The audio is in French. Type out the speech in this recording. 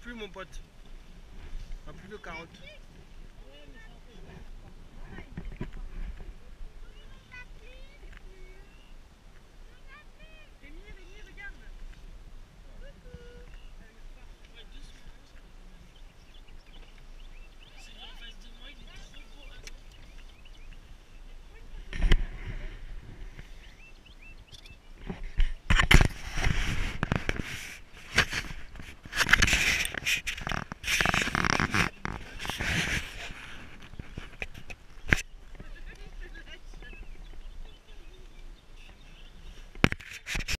plus mon pote. Pas plus de carottes.